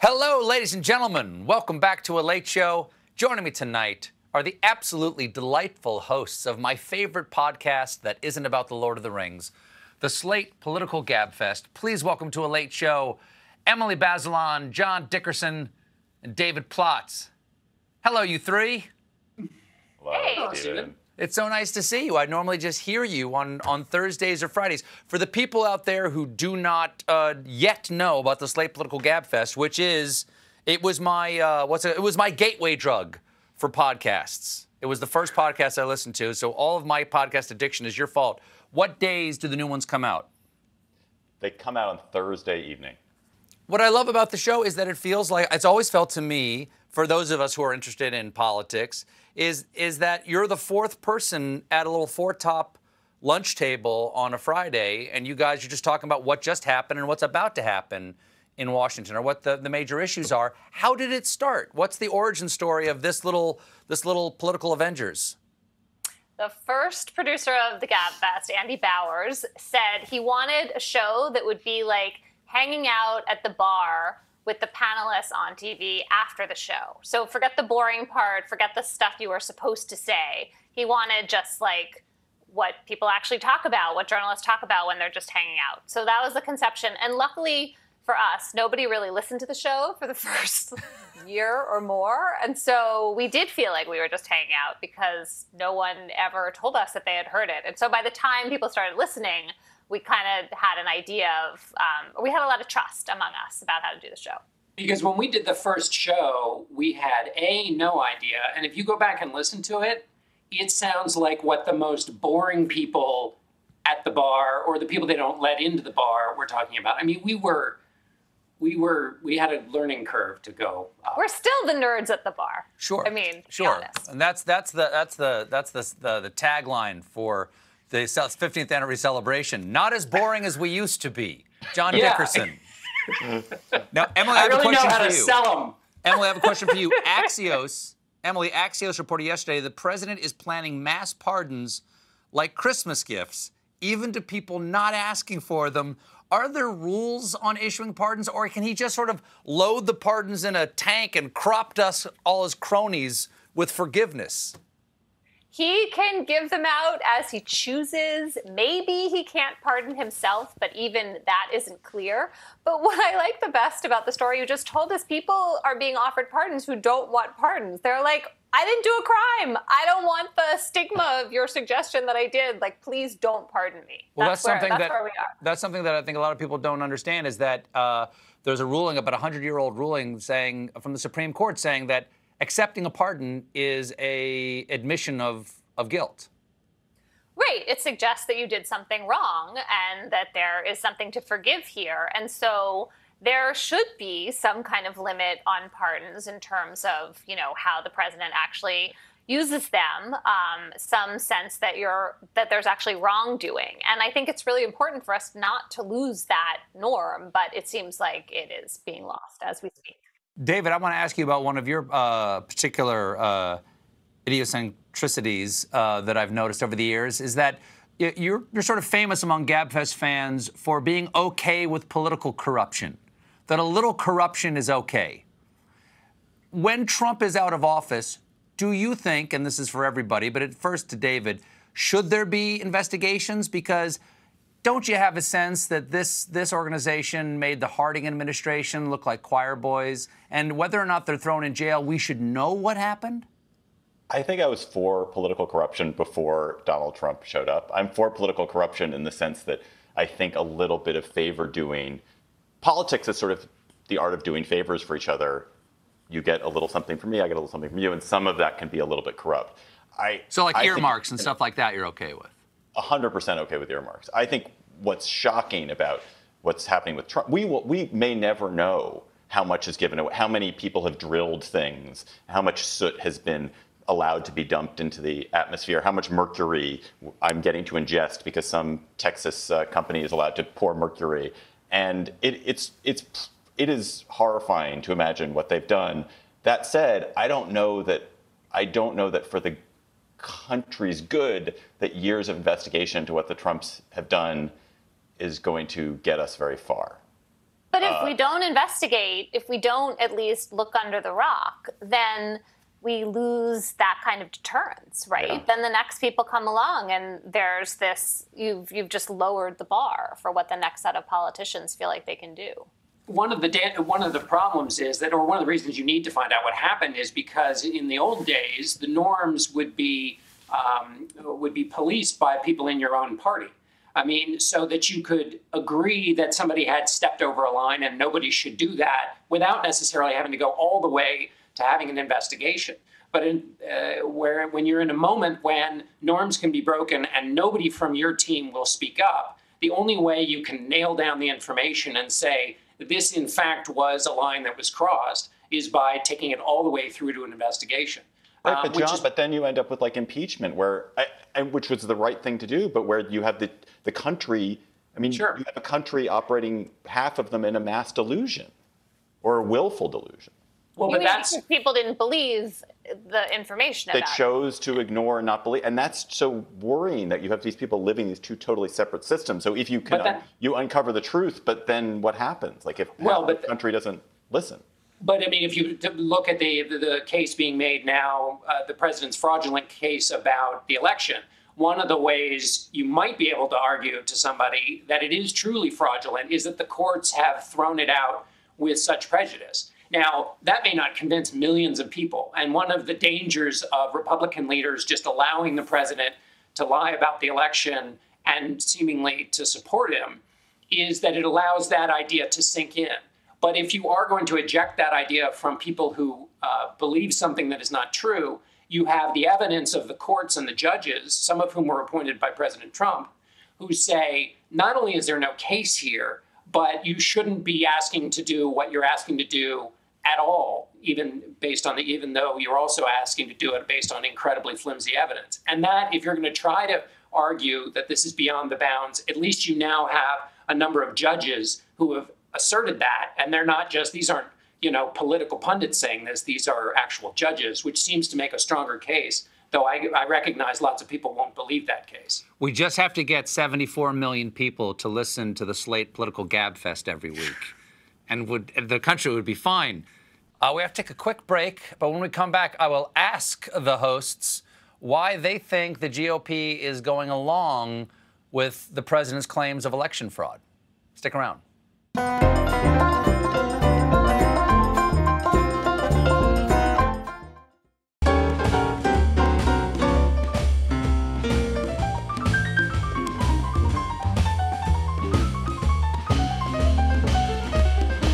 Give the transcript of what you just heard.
Hello, ladies and gentlemen. Welcome back to A Late Show. Joining me tonight are the absolutely delightful hosts of my favorite podcast that isn't about the Lord of the Rings, the Slate Political Gabfest. Please welcome to A Late Show Emily Bazelon, John Dickerson, and David Plotz. Hello, you three. Hello, Stephen. It's so nice to see you. I normally just hear you on, on Thursdays or Fridays. For the people out there who do not uh, yet know about the Slate Political Gabfest, which is, it was my uh, what's it? It was my gateway drug for podcasts. It was the first podcast I listened to, so all of my podcast addiction is your fault. What days do the new ones come out? They come out on Thursday evening. What I love about the show is that it feels like it's always felt to me, for those of us who are interested in politics, is is that you're the fourth person at a little four top lunch table on a Friday, and you guys are just talking about what just happened and what's about to happen in Washington, or what the, the major issues are. How did it start? What's the origin story of this little this little political Avengers? The first producer of the Gabfest, Andy Bowers, said he wanted a show that would be like hanging out at the bar with the panelists on TV after the show. So forget the boring part, forget the stuff you were supposed to say. He wanted just like what people actually talk about, what journalists talk about when they're just hanging out. So that was the conception. And luckily for us, nobody really listened to the show for the first year or more. And so we did feel like we were just hanging out because no one ever told us that they had heard it. And so by the time people started listening, we kind of had an idea of, um, we had a lot of trust among us about how to do the show. Because when we did the first show, we had A, no idea. And if you go back and listen to it, it sounds like what the most boring people at the bar or the people they don't let into the bar were talking about. I mean, we were. We were we had a learning curve to go. Up. We're still the nerds at the bar. Sure. I mean, to be sure. honest. And that's that's the that's the that's the the, the tagline for the 15th anniversary celebration. Not as boring as we used to be. John Yeah. Dickerson. now, Emily, I, I have a really know question how for to you. sell them. Emily, I have a question for you. Axios, Emily, Axios reported yesterday the president is planning mass pardons like Christmas gifts, even to people not asking for them. Are there rules on issuing pardons, or can he just sort of load the pardons in a tank and crop dust all his cronies with forgiveness? He can give them out as he chooses. Maybe he can't pardon himself, but even that isn't clear. But what I like the best about the story you just told is people are being offered pardons who don't want pardons. They're like, I didn't do a crime. I don't want the stigma of your suggestion that I did. Like, please don't pardon me. Well, that's, where, something that's that where we are. that's something that I think a lot of people don't understand is that uh, there's a ruling, about a hundred-year-old ruling, saying from the Supreme Court saying that accepting a pardon is a admission of of guilt. Right. It suggests that you did something wrong and that there is something to forgive here. And so there should be some kind of limit on pardons in terms of, you know, how the president actually uses them, um, some sense that you're that there's actually wrongdoing. And I think it's really important for us not to lose that norm, but it seems like it is being lost as we speak. David, I want to ask you about one of your uh, particular uh, idiosyncrasies uh, that I've noticed over the years. Is that you're you're sort of famous among Gabfest fans for being okay with political corruption, that a little corruption is okay. When Trump is out of office, do you think, and this is for everybody, but at first to David, should there be investigations? Because don't you have a sense that this this organization made the Harding administration look like choir boys? And whether or not they're thrown in jail, we should know what happened? I think I was for political corruption before Donald Trump showed up. I'm for political corruption in the sense that I think a little bit of favor doing. Politics is sort of the art of doing favors for each other. You get a little something from me, I get a little something from you, and some of that can be a little bit corrupt. I So, like I think- earmarks and stuff like that, you're okay with. 100% okay with earmarks. I think what's shocking about what's happening with Trump, we will, we may never know how much is given away, how many people have drilled things, how much soot has been allowed to be dumped into the atmosphere, how much mercury I'm getting to ingest because some Texas uh, company is allowed to pour mercury, and it, it's it's it is horrifying to imagine what they've done. That said, I don't know that I don't know that for the country's good that years of investigation into what the Trumps have done is going to get us very far. But if we uh, don't investigate, if we don't at least look under the rock, then we lose that kind of deterrence, right? Yeah. Then the next people come along and there's this you've you've just lowered the bar for what the next set of politicians feel like they can do. One of the da- one of the problems is that, or one of the reasons you need to find out what happened is because in the old days the norms would be um, would be policed by people in your own party. I mean, so that you could agree that somebody had stepped over a line and nobody should do that without necessarily having to go all the way to having an investigation. But in, uh, where when you're in a moment when norms can be broken and nobody from your team will speak up, the only way you can nail down the information and say this in fact was a line that was crossed is by taking it all the way through to an investigation. Right, Um, but which John, is- but then you end up with like impeachment, where I, and which was the right thing to do, but where you have the the country. I mean, Sure. you have a country operating half of them in a mass delusion, or a willful delusion. well, You but mean that's people didn't believe the information They chose to ignore and not believe, and that's so worrying that you have these people living these two totally separate systems. So if you can, But that- you uncover the truth, but then what happens? Like if Well, the country doesn't listen. But I mean, if you look at the the, the case being made now, uh, the president's fraudulent case about the election, one of the ways you might be able to argue to somebody that it is truly fraudulent is that the courts have thrown it out with such prejudice. Now, that may not convince millions of people. And one of the dangers of Republican leaders just allowing the president to lie about the election and seemingly to support him is that it allows that idea to sink in. But if you are going to eject that idea from people who uh, believe something that is not true, you have the evidence of the courts and the judges, some of whom were appointed by President Trump, who say not only is there no case here, but you shouldn't be asking to do what you're asking to do at all, even based on the, even though you're also asking to do it based on incredibly flimsy evidence. And that, if you're going to try to argue that this is beyond the bounds, at least you now have a number of judges who have asserted that, and they're not just these aren't you know political pundits saying this; these are actual judges, which seems to make a stronger case. Though I, I recognize lots of people won't believe that case. We just have to get 74 million people to listen to the Slate Political Gab Fest every week, and would the country would be fine. Uh, we have to take a quick break, but when we come back, I will ask the hosts why they think the GOP is going along with the president's claims of election fraud. Stick around.